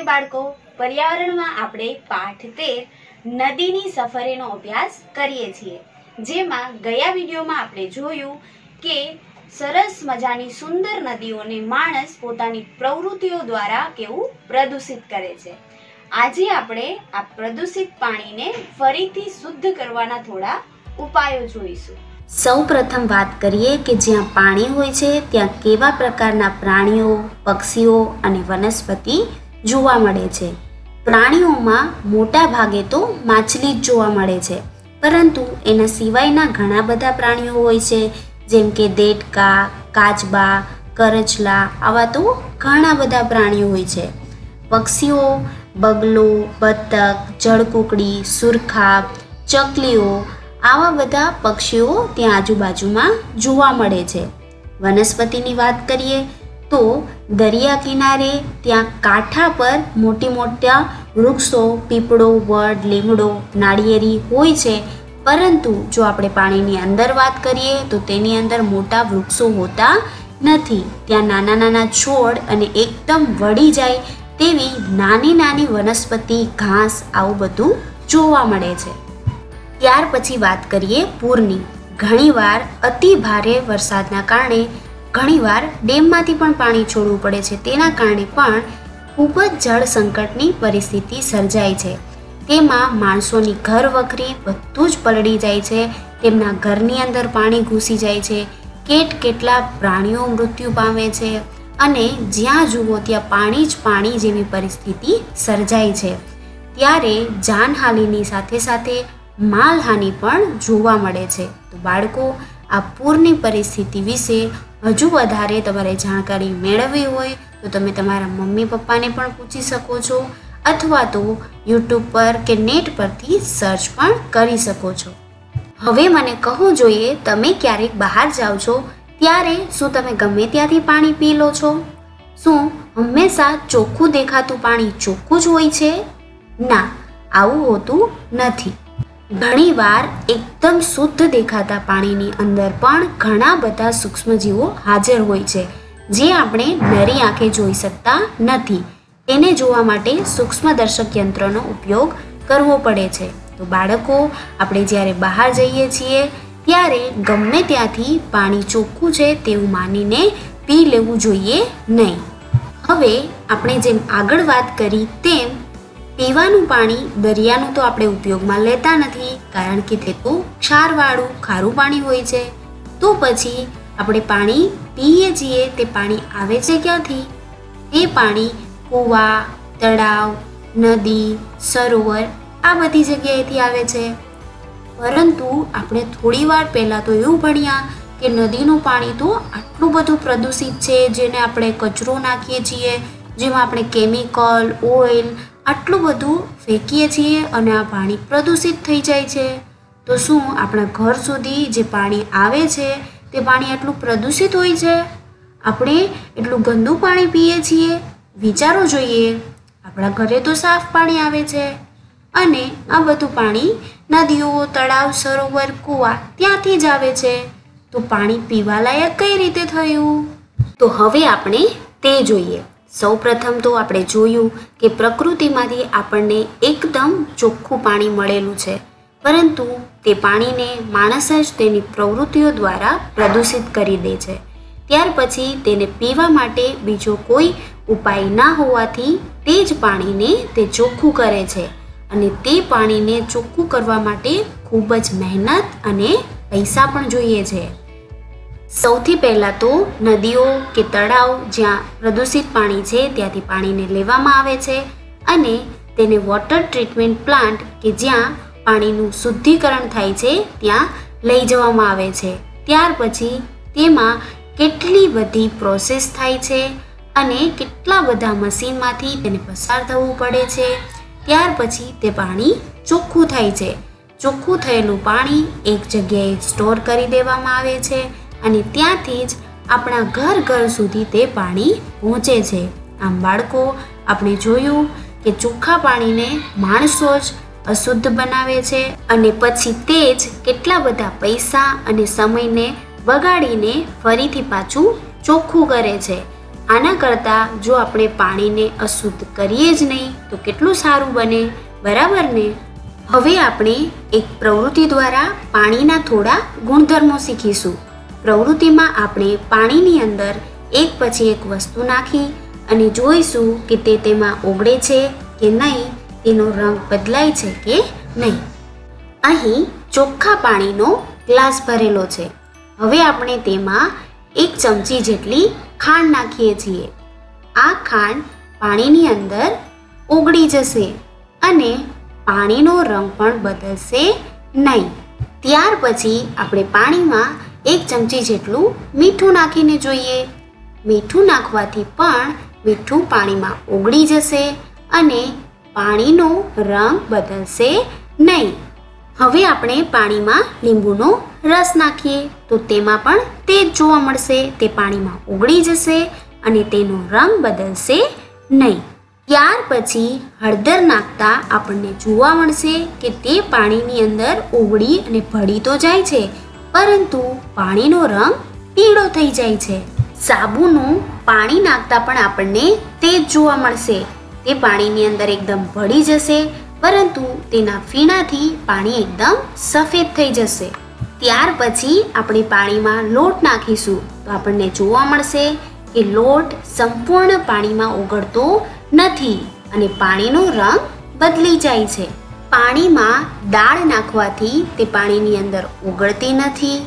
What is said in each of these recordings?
નમસ્તે બાળકો, પર્યાવરણમાં આપણે પાઠ તેર, નદીની સફરેનો અભ્યાસ કરીએ છીએ. જેમાં ગયા વિડીયોમાં આપણે જોયું કે સરસ મજાની સુંદર નદીઓને માણસ પોતાની પ્રવૃત્તિઓ દ્વારા કેવું પ્રદૂષિત કરે છે. આજે આપણે આ પ્રદૂષિત પાણીને ફરીથી શુદ્ધ કરવાના થોડા ઉપાયો જોઈશું. સૌ પ્રથમ વાત કરીએ કે જ્યાં પાણી હોય છે, ત્યાં કેવા પ્રકારના પ્રાણીઓ, પક્ષીઓ અને વનસ્પતિ જોવા મળે છે. પ્રાણીઓમાં મોટા ભાગે તો માછલી જ જોવા મળે છે. પરંતુ એના સિવાયના ઘણા બધા પ્રાણીઓ હોય છે, જેમ કે દેડકા, કાચબા, કરચલા આવા તો ઘણા બધા પ્રાણીઓ હોય છે. પક્ષીઓ, બગલો, બતક, જળકુકડી સુરખાબ ચકલીઓ આવા બધા પક્ષીઓ ત્યાં આજુબાજુમાં જોવા મળે છે. વનસ્પતિની વાત કરીએ તો દરિયા કિનારે ત્યાં કાંઠા પર મોટી મોટા વૃક્ષો, પીપળો, વડ, લીમડો, નાળિયેરી હોય છે. પરંતુ જો આપણે પાણીની અંદર વાત કરીએ, તો તેની અંદર મોટા વૃક્ષો હોતા નથી. ત્યાં નાના નાના છોડ અને એકદમ વળી જાય તેવી નાની નાની વનસ્પતિ, ઘાસ આવું બધું જોવા મળે છે. ત્યાર પછી વાત કરીએ પૂરની. ઘણીવાર અતિ ભારે વરસાદના કારણે ઘણીવાર ડેમમાંથી પણ પાણી છોડવું પડે છે. તેના કારણે પણ ખૂબ જ જળ સંકટની પરિસ્થિતિ સર્જાય છે. તેમાં માણસોની ઘર વખરી બધું જ પલળી જાય છે. તેમના ઘરની અંદર પાણી ઘૂસી જાય છે. કેટ કેટલા પ્રાણીઓ મૃત્યુ પામે છે અને જ્યાં જુઓ ત્યાં પાણી જ પાણી જેવી પરિસ્થિતિ સર્જાય છે. ત્યારે જાનહાનિની સાથે સાથે માલહાનિ પણ જોવા મળે છે. તો બાળકો, આ પૂરની પરિસ્થિતિ વિશે હજુ વધારે તમારે જાણકારી મેળવવી હોય તો તમે તમારા મમ્મી પપ્પાને પણ પૂછી શકો છો અથવા તો યુટ્યુબ પર કે નેટ પરથી સર્ચ પણ કરી શકો છો. હવે મને કહો જોઈએ તમે ક્યારેક બહાર જાઓ છો, ત્યારે શું તમે ગમે ત્યાંથી પાણી પી લો છો? શું હંમેશા ચોખ્ખું દેખાતું પાણી ચોખ્ખું જ હોય છે? ના, આવું હોતું નથી. ઘણીવાર એકદમ શુદ્ધ દેખાતા પાણીની અંદર પણ ઘણા બધા સૂક્ષ્મજીવો હાજર હોય છે, જે આપણે નરી આંખે જોઈ શકતા નથી. તેને જોવા માટે સૂક્ષ્મદર્શક યંત્રનો ઉપયોગ કરવો પડે છે. તો બાળકો, આપણે જ્યારે બહાર જઈએ છીએ, ત્યારે ગમે ત્યાંથી પાણી ચોખ્ખું છે તેવું માનીને પી લેવું જોઈએ નહીં. હવે આપણે જેમ આગળ વાત કરી તેમ પીવાનું પાણી દરિયાનું તો આપણે ઉપયોગમાં લેતા નથી, કારણ કે તે તો ક્ષારવાળું ખારું પાણી હોય છે. તો પછી આપણે પાણી પીએ છીએ, તે પાણી આવે છે ક્યાંથી? તે પાણી કૂવા, તળાવ, નદી, સરોવર, આ બધી જગ્યાએથી આવે છે. પરંતુ આપણે થોડી વાર પહેલાં તો એવું ભણ્યા કે નદીનું પાણી તો આટલું બધું પ્રદૂષિત છે, જેને આપણે કચરો નાખીએ છીએ, જેમાં આપણે કેમિકલ ઓઇલ આટલું બધું ફેંકીએ છીએ અને આ પાણી પ્રદૂષિત થઈ જાય છે. તો શું આપણા ઘર સુધી જે પાણી આવે છે, તે પાણી આટલું પ્રદૂષિત હોય છે? આપણે એટલું ગંદુ પાણી પીએ છીએ? વિચારો જોઈએ. આપણા ઘરે તો સાફ પાણી આવે છે. અને આ બધું પાણી નદીઓ, તળાવ, સરોવર, કૂવા ત્યાંથી જ આવે છે. તો પાણી પીવાલાયક કઈ રીતે થયું? તો હવે આપણે તે જોઈએ. સૌ પ્રથમ તો આપણે જોયું કે પ્રકૃતિમાંથી આપણને એકદમ ચોખ્ખું પાણી મળેલું છે. પરંતુ તે પાણીને માણસ જ તેની પ્રવૃત્તિઓ દ્વારા પ્રદૂષિત કરી દે છે. ત્યાર પછી તેને પીવા માટે બીજો કોઈ ઉપાય ના હોવાથી તે જ પાણીને તે ચોખ્ખું કરે છે અને તે પાણીને ચોખ્ખું કરવા માટે ખૂબ જ મહેનત અને પૈસા પણ જોઈએ છે. સૌથી પહેલાં તો નદીઓ કે તળાવ જ્યાં પ્રદૂષિત પાણી છે ત્યાંથી પાણીને લેવામાં આવે છે અને તેને વોટર ટ્રીટમેન્ટ પ્લાન્ટ કે જ્યાં પાણીનું શુદ્ધિકરણ થાય છે ત્યાં લઈ જવામાં આવે છે. ત્યાર પછી તેમાં કેટલી બધી પ્રોસેસ થાય છે અને કેટલા બધા મશીનમાંથી તેને પસાર થવું પડે છે. ત્યાર પછી તે પાણી ચોખ્ખું થાય છે. ચોખ્ખું થયેલું પાણી એક જગ્યાએ સ્ટોર કરી દેવામાં આવે છે. અને ત્યાંથી જ આપણા ઘર ઘર સુધી તે પાણી પહોંચે છે. આમ બાળકો, આપણે જોયું કે ચોખ્ખા પાણીને માણસો જ અશુદ્ધ બનાવે છે અને પછી તે જ કેટલા બધા પૈસા અને સમયને બગાડીને ફરીથી પાછું ચોખ્ખું કરે છે. આના કરતાં જો આપણે પાણીને અશુદ્ધ કરીએ જ નહીં, તો કેટલું સારું બને, બરાબર ને? હવે આપણે એક પ્રવૃત્તિ દ્વારા પાણીના થોડા ગુણધર્મો શીખીશું. પ્રવૃત્તિમાં આપણે પાણીની અંદર એક પછી એક વસ્તુ નાખી અને જોઈશું કે તે તેમાં ઓગળે છે કે નહીં, તેનો રંગ બદલાય છે કે નહીં. અહીં ચોખ્ખા પાણીનો ગ્લાસ ભરેલો છે. હવે આપણે તેમાં એક ચમચી જેટલી ખાંડ નાખીએ છીએ. આ ખાંડ પાણીની અંદર ઓગળી જશે અને પાણીનો રંગ પણ બદલશે નહીં. ત્યાર પછી આપણે પાણીમાં એક ચમચી જેટલું મીઠું નાખીને જોઈએ. મીઠું નાખવાથી પણ મીઠું પાણીમાં ઓગળી જશે અને પાણીનો રંગ બદલશે નહીં. હવે આપણે પાણીમાં લીંબુનો રસ નાખીએ. તો તેમાં પણ તે જ જોવા મળશે. તે પાણીમાં ઓગળી જશે અને તેનો રંગ બદલશે નહીં. ત્યાર પછી હળદર નાખતા આપણને જોવા મળશે કે તે પાણીની અંદર ઓગળી અને ભળી તો જાય છે. પરંતુ પાણીનો રંગ પીળો થઈ જાય છે. સાબુનું પાણી નાખતા પણ આપણને તે જ જોવા મળશે. તે પાણીની અંદર એકદમ ભળી જશે, પરંતુ તેના ફીણાથી પાણી એકદમ સફેદ થઈ જશે. ત્યાર પછી આપણે પાણીમાં લોટ નાખીશું. તો આપણને જોવા મળશે કે લોટ સંપૂર્ણ પાણીમાં ઓગળતો નથી અને પાણીનો રંગ બદલી જાય છે. પાણીમાં દાળ નાખવાથી તે પાણીની અંદર ઓગળતી નથી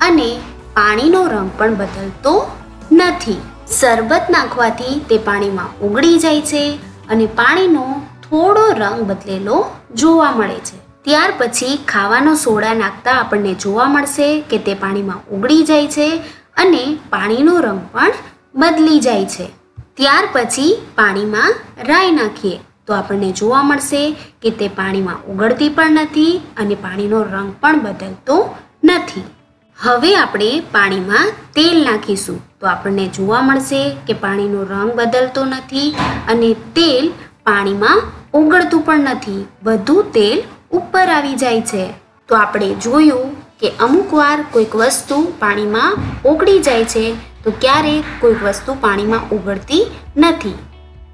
અને પાણીનો રંગ પણ બદલતો નથી. શરબત નાખવાથી તે પાણીમાં ઉગળી જાય છે અને પાણીનો થોડો રંગ બદલેલો જોવા મળે છે. ત્યાર પછી ખાવાનો સોડા નાખતા આપણને જોવા મળશે કે તે પાણીમાં ઉગળી જાય છે અને પાણીનો રંગ પણ બદલી જાય છે. ત્યાર પછી પાણીમાં રાઈ નાખીએ. તો આપણને જોવા મળશે કે તે પાણીમાં ઓગળતી પણ નથી અને પાણીનો રંગ પણ બદલતો નથી. હવે આપણે પાણીમાં તેલ નાખીશું. તો આપણને જોવા મળશે કે પાણીનો રંગ બદલતો નથી અને તેલ પાણીમાં ઓગળતું પણ નથી. બધું તેલ ઉપર આવી જાય છે. તો આપણે જોયું કે અમુક વાર કોઈક વસ્તુ પાણીમાં ઓગળી જાય છે, તો ક્યારેક કોઈક વસ્તુ પાણીમાં ઓગળતી નથી.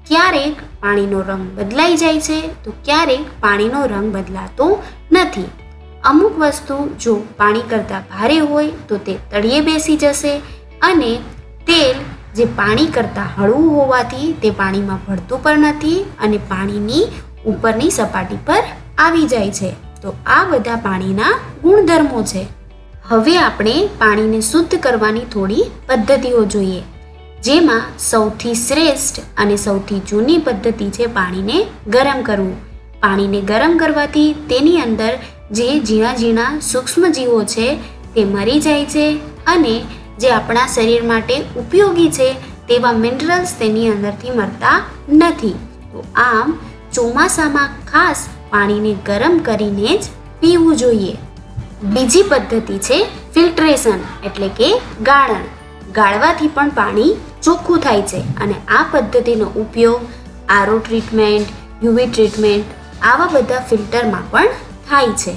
ક્યારેક પાણીનો રંગ બદલાઈ જાય છે, તો ક્યારેક પાણીનો રંગ બદલાતો નથી. અમુક વસ્તુ જો પાણી કરતાં ભારે હોય, તો તે તળિયે બેસી જશે અને તેલ જે પાણી કરતાં હળવું હોવાથી તે પાણીમાં ભળતું પણ નથી અને પાણીની ઉપરની સપાટી પર આવી જાય છે. તો આ બધા પાણીના ગુણધર્મો છે. હવે આપણે પાણીને શુદ્ધ કરવાની થોડી પદ્ધતિઓ જોઈએ. જેમાં સૌથી શ્રેષ્ઠ અને સૌથી જૂની પદ્ધતિ છે પાણીને ગરમ કરવું. પાણીને ગરમ કરવાથી તેની અંદર જે ઝીણા ઝીણા સૂક્ષ્મજીવો છે તે મરી જાય છે અને જે આપણા શરીર માટે ઉપયોગી છે તેવા મિનરલ્સ તેની અંદરથી મળતા નથી. તો આમ ચોમાસામાં ખાસ પાણીને ગરમ કરીને જ પીવું જોઈએ. બીજી પદ્ધતિ છે ફિલ્ટ્રેશન એટલે કે ગાળણ. ગાળવાથી પણ પાણી ચોખ્ખું થાય છે અને આ પદ્ધતિનો ઉપયોગ આરો ટ્રીટમેન્ટ, યુવી ટ્રીટમેન્ટ આવા બધા ફિલ્ટરમાં પણ થાય છે.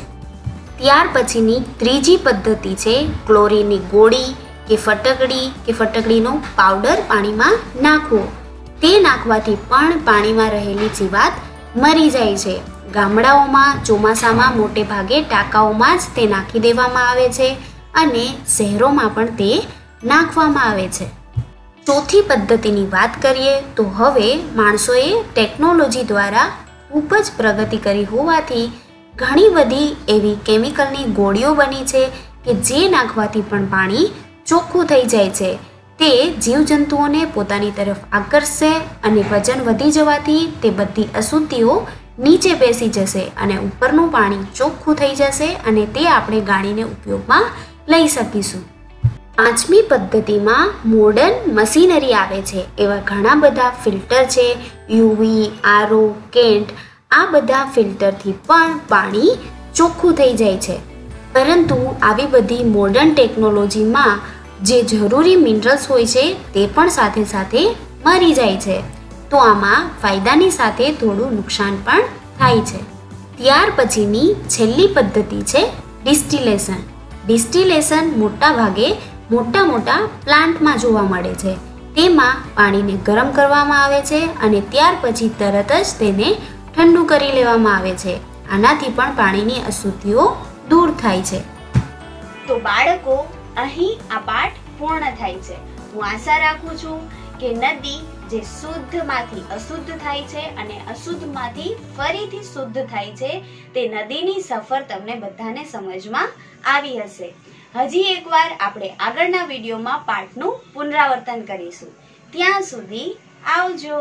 ત્યાર પછીની ત્રીજી પદ્ધતિ છે ક્લોરીનની ગોળી કે ફટકડી કે ફટકડીનો પાવડર પાણીમાં નાખવો. તે નાખવાથી પણ પાણીમાં રહેલી જીવાત મરી જાય છે. ગામડાઓમાં, ચોમાસામાં મોટે ભાગે ટાંકાઓમાં જ તે નાખી દેવામાં આવે છે અને શહેરોમાં પણ તે નાખવામાં આવે છે. ચોથી પદ્ધતિની વાત કરીએ તો હવે માણસોએ ટેકનોલોજી દ્વારા ખૂબ જ પ્રગતિ કરી હોવાથી ઘણી બધી એવી કેમિકલની ગોળીઓ બની છે કે જે નાખવાથી પણ પાણી ચોખ્ખું થઈ જાય છે. તે જીવજંતુઓને પોતાની તરફ આકર્ષશે અને વજન વધી જવાથી તે બધી અશુદ્ધિઓ નીચે બેસી જશે અને ઉપરનું પાણી ચોખ્ખું થઈ જશે અને તે આપણે ગાળીને ઉપયોગમાં લઈ શકીશું. પાંચમી પદ્ધતિમાં મોડર્ન મશીનરી આવે છે. એવા ઘણા બધા ફિલ્ટર છે યુવી આરો કેન્ટ આ બધા ફિલ્ટરથી પણ પાણી ચોખ્ખું થઈ જાય છે. પરંતુ આવી બધી મોડર્ન ટેકનોલોજીમાં જે જરૂરી મિનરલ્સ હોય છે, તે પણ સાથે સાથે મરી જાય છે. તો આમાં ફાયદાની સાથે થોડું નુકસાન પણ થાય છે. ત્યાર પછીની છેલ્લી પદ્ધતિ છે ડિસ્ટિલેશન ડિસ્ટિલેશન મોટા ભાગે મોટા મોટા પ્લાન્ટમાં જોવા મળે છે. તેમાં પાણીને ગરમ કરવામાં આવે છે અને ત્યાર પછી તરત જ તેને ઠંડુ કરી લેવામાં આવે છે. આનાથી પણ પાણીની અશુદ્ધિઓ દૂર થાય છે. તો બાળકો, અહીં આ પાઠ પૂર્ણ થાય છે. હું આશા રાખું છું કે નદી જે શુદ્ધમાંથી અશુદ્ધ થાય છે અને અશુદ્ધમાંથી ફરીથી શુદ્ધ થાય છે, તે નદીની સફર તમને બધાને સમજમાં આવી હશે. હજી એકવાર આપણે આગળના વિડીયોમાં પાઠનું પુનરાવર્તન કરીશું. ત્યાં સુધી આવજો.